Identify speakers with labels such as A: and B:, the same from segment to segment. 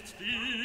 A: nicht viel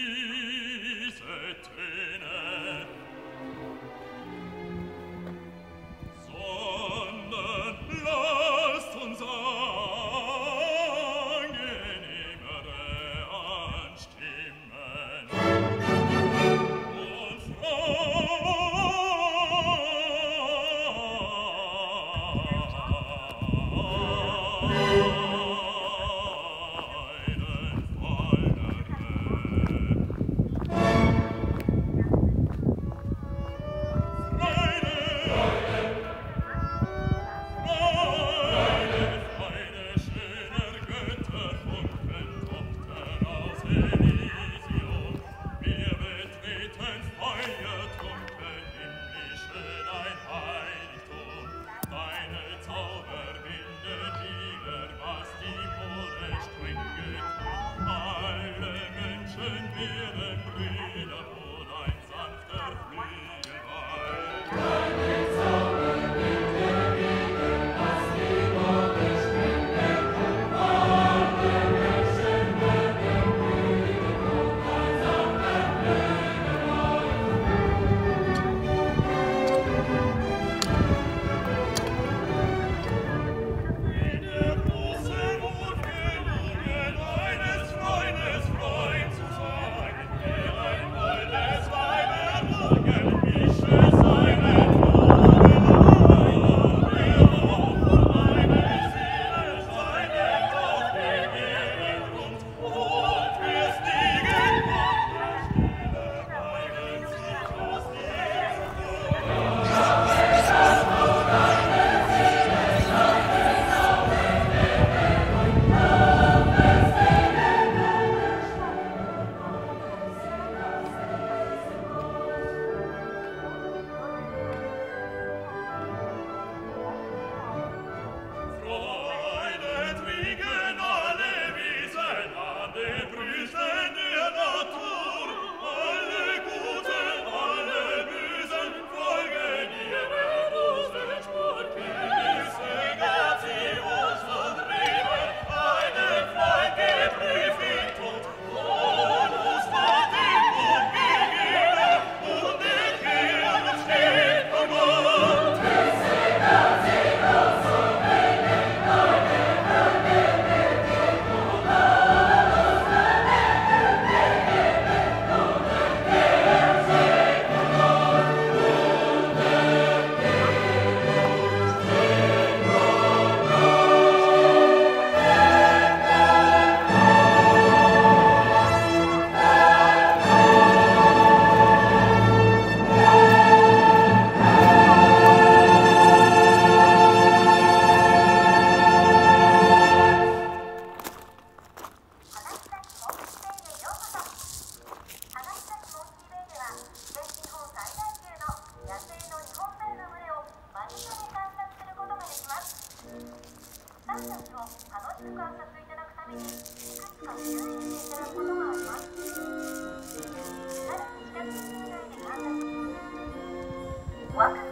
A: Welcome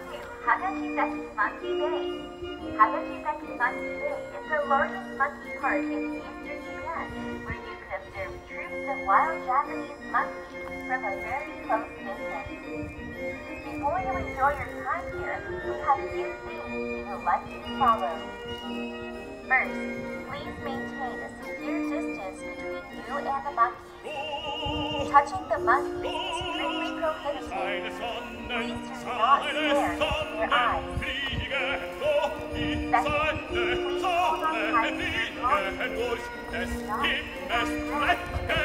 A: to Hagachizaki Monkey Bay. Hagachizaki Monkey Bay is the largest monkey park in eastern Japan, where you can observe troops of wild Japanese monkeys from a very close distance. Before you enjoy your time here, we have a few things we would like you to follow. First, please maintain a secure distance between you and the monkey. Touching the monkey is strictly prohibited. Please do not stare into their eyes. Second, please hold on tight to your drawing. Do not